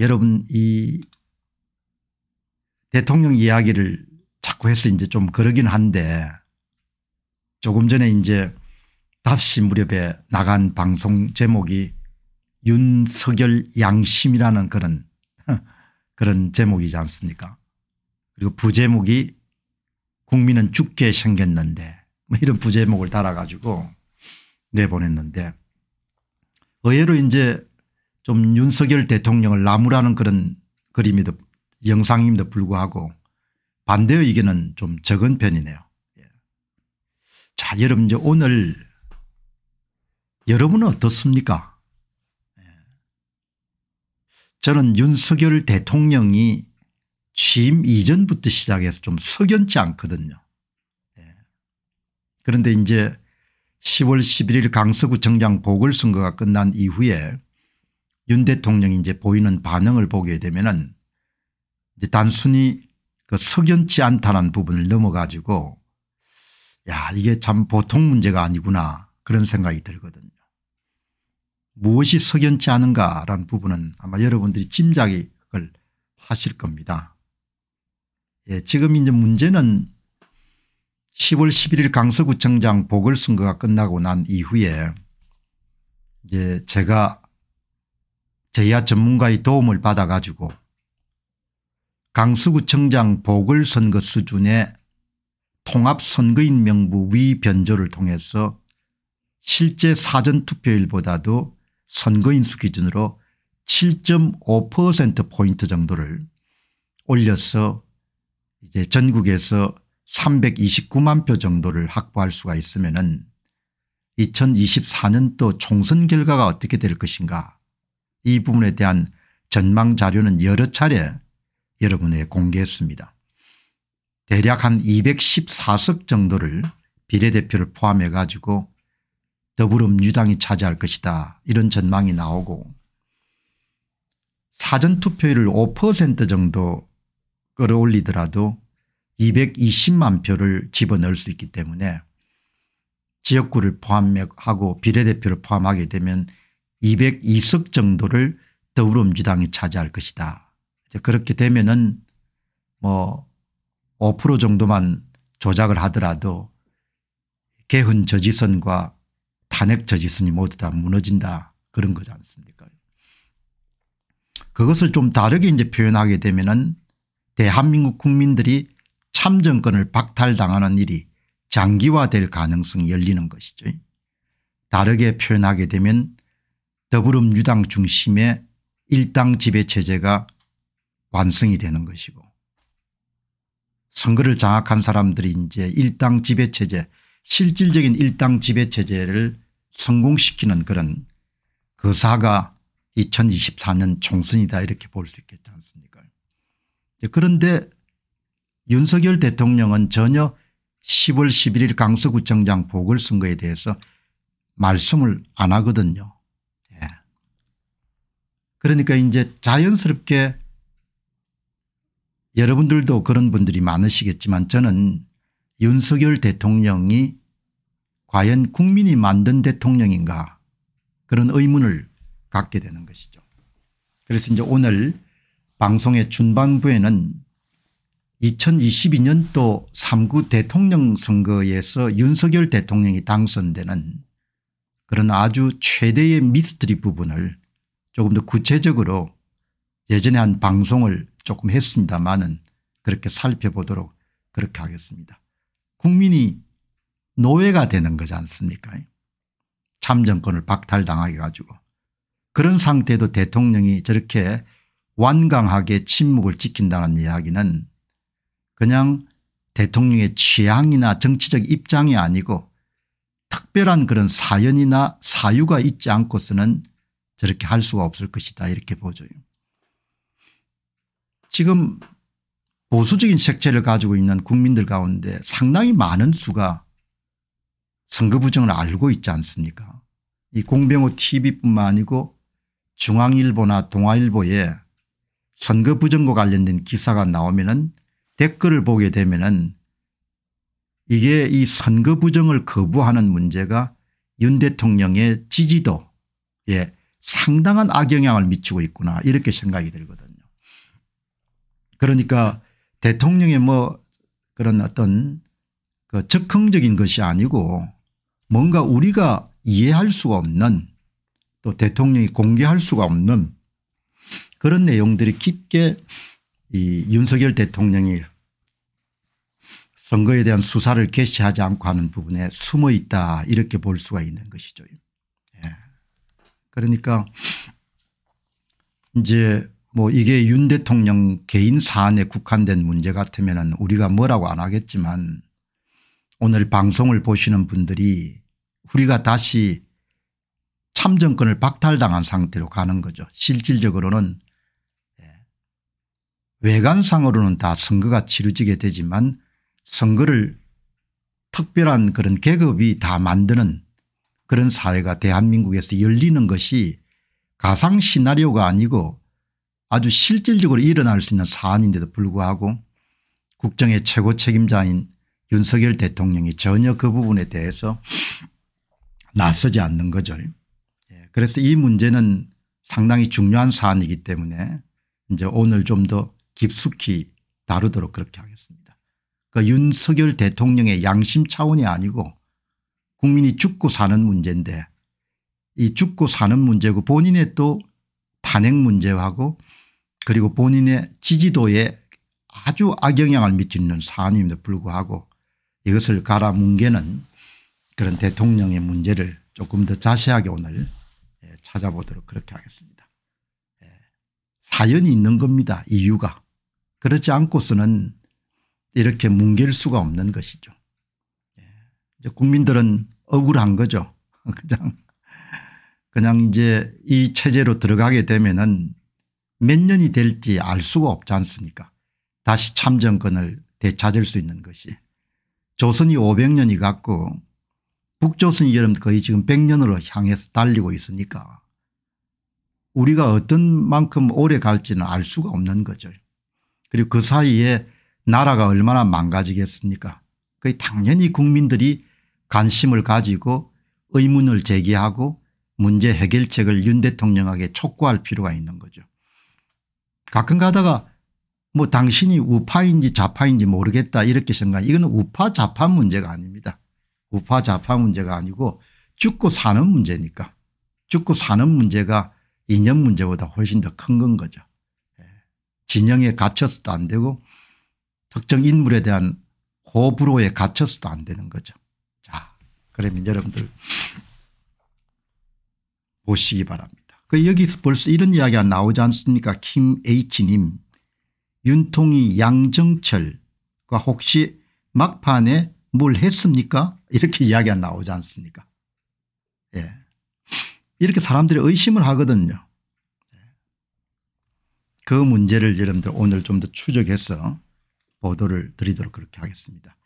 여러분 이 대통령 이야기를 자꾸 해서 이제 좀 그러긴 한데 조금 전에 이제 5시 무렵에 나간 방송 제목이 윤석열 양심이라는 그런 그런 제목이지 않습니까? 그리고 부제목이 국민은 죽게 생겼는데 뭐 이런 부제목을 달아가지고 내보냈는데 의외로 이제 좀 윤석열 대통령을 나무라는 그런 그림에도 영상임에도 불구하고 반대의 의견은 좀 적은 편이네요. 예. 자 여러분 이제 오늘 여러분은 어떻습니까 예. 저는 윤석열 대통령이 취임 이전부터 시작해서 좀 석연치 않거든요. 예. 그런데 이제 10월 11일 강서구청장 보궐선거가 끝난 이후에 윤 대통령이 이제 보이는 반응을 보게 되면은 단순히 그 석연치 않다는 부분을 넘어가지고 야 이게 참 보통 문제가 아니구나 그런 생각이 들거든요. 무엇이 석연치 않은가라는 부분은 아마 여러분들이 짐작을 하실 겁니다. 예, 지금 이제 문제는 10월 11일 강서구청장 보궐선거가 끝나고 난 이후에 이제 제가 제야 전문가의 도움을 받아 가지고 강서구청장 보궐선거 수준의 통합선거인 명부 위 변조를 통해서 실제 사전투표율보다도 선거인 수 기준으로 7.5%포인트 정도를 올려서 이제 전국에서 329만 표 정도를 확보할 수가 있으면 2024년도 총선 결과가 어떻게 될 것인가 이 부분에 대한 전망 자료는 여러 차례 여러분에 공개했습니다. 대략 한 214석 정도를 비례대표를 포함해 가지고 더불어민주당이 차지할 것이다 이런 전망이 나오고 사전투표율을 5% 정도 끌어올리더라도 220만 표를 집어넣을 수 있기 때문에 지역구를 포함하고 비례대표를 포함하게 되면 202석 정도를 더불어민주당이 차지할 것이다. 그렇게 되면은 뭐 5% 정도만 조작을 하더라도 개헌 저지선과 탄핵 저지선이 모두 다 무너진다 그런 거지 않습니까 그것을 좀 다르게 이제 표현하게 되면은 대한민국 국민들이 참정권을 박탈당하는 일이 장기화될 가능성이 열리는 것이죠. 다르게 표현하게 되면 더불어민주당 중심의 일당 지배체제가 완성이 되는 것이고 선거를 장악한 사람들이 이제 일당 지배체제 실질적인 일당 지배체제를 성공시키는 그런 거사가 2024년 총선이다 이렇게 볼 수 있겠지 않습니까 그런데 윤석열 대통령은 전혀 10월 11일 강서구청장 보궐선거에 대해서 말씀을 안 하거든요. 예. 그러니까 이제 자연스럽게 여러분들도 그런 분들이 많으시겠지만 저는 윤석열 대통령이 과연 국민이 만든 대통령인가 그런 의문을 갖게 되는 것이죠. 그래서 이제 오늘 방송의 중반부에는 2022년도 3구 대통령 선거에서 윤석열 대통령이 당선되는 그런 아주 최대의 미스터리 부분을 조금 더 구체적으로 예전에 한 방송을 조금 했습니다마는 그렇게 살펴보도록 그렇게 하겠습니다. 국민이 노예가 되는 거지 않습니까 참정권을 박탈당하게 가지고 그런 상태에도 대통령이 저렇게 완강하게 침묵을 지킨다는 이야기는 그냥 대통령의 취향이나 정치적 입장이 아니고 특별한 그런 사연이나 사유가 있지 않고서는 저렇게 할 수가 없을 것이다 이렇게 보죠. 지금 보수적인 색채를 가지고 있는 국민들 가운데 상당히 많은 수가 선거 부정을 알고 있지 않습니까 이 공병호 tv뿐만 아니고 중앙일보나 동아일보에 선거 부정과 관련된 기사가 나오면 은 댓글을 보게 되면 은 이게 이 선거 부정을 거부하는 문제가 윤 대통령의 지지도에 상당한 악영향을 미치고 있구나 이렇게 생각이 들거든요. 그러니까 대통령의 뭐 그런 어떤 그 적극적인 것이 아니고 뭔가 우리가 이해할 수가 없는 또 대통령이 공개할 수가 없는 그런 내용들이 깊게 이 윤석열 대통령이 선거에 대한 수사를 개시하지 않고 하는 부분에 숨어 있다 이렇게 볼 수가 있는 것이죠. 예. 그러니까 이제 뭐 이게 윤 대통령 개인 사안에 국한된 문제 같으면 우리가 뭐라고 안 하겠지만 오늘 방송을 보시는 분들이 우리가 다시 참정권을 박탈당한 상태로 가는 거죠. 실질적으로는 예. 외관상으로는 다 선거가 치러지게 되지만 선거를 특별한 그런 계급이 다 만드는 그런 사회가 대한민국에서 열리는 것이 가상 시나리오가 아니고 아주 실질적으로 일어날 수 있는 사안인데도 불구하고 국정의 최고 책임자인 윤석열 대통령이 전혀 그 부분에 대해서 나서지 않는 거죠. 예, 그래서 이 문제는 상당히 중요한 사안이기 때문에 이제 오늘 좀 더 깊숙이 다루도록 그렇게 하겠습니다. 그 윤석열 대통령의 양심 차원이 아니고 국민이 죽고 사는 문제인데 이 죽고 사는 문제고 본인의 또 탄핵 문제하고 그리고 본인의 지지도에 아주 악영향을 미치는 사안임에도 불구하고 이것을 갈아뭉개는 그런 대통령의 문제를 조금 더 자세하게 오늘 예, 찾아보도록 그렇게 하겠습니다. 예, 사연이 있는 겁니다. 이유가. 그렇지 않고서는 이렇게 뭉갤 수가 없는 것이죠. 예, 국민들은 억울한 거죠. 그냥 그냥 이제 이 체제로 들어가게 되면은 몇 년이 될지 알 수가 없지 않습니까 다시 참정권을 되찾을 수 있는 것이 조선이 500년이 갔고 북조선이 여러분 거의 지금 100년으로 향해서 달리고 있으니까 우리가 어떤 만큼 오래 갈지는 알 수가 없는 거죠. 그리고 그 사이에 나라가 얼마나 망가지겠습니까 거의 당연히 국민들이 관심을 가지고 의문을 제기하고 문제 해결책을 윤 대통령에게 촉구할 필요가 있는 거죠. 가끔 가다가 뭐 당신이 우파인지 좌파인지 모르겠다 이렇게 생각 이거는 우파 좌파 문제가 아닙니다. 우파 좌파 문제가 아니고 죽고 사는 문제니까 죽고 사는 문제가 이념 문제보다 훨씬 더 큰 건 거죠. 예. 진영에 갇혀서도 안 되고 특정 인물에 대한 호불호에 갇혀서도 안 되는 거죠. 자 그러면 여러분들 보시기 바랍니다. 그 여기서 벌써 이런 이야기가 나오지 않습니까 김 H님 윤통희 양정철과 혹시 막판에 뭘 했습니까 이렇게 이야기가 나오지 않습니까 예. 이렇게 사람들이 의심을 하거든요. 예. 그 문제를 여러분들 오늘 좀 더 추적해서 보도를 드리도록 그렇게 하겠습니다.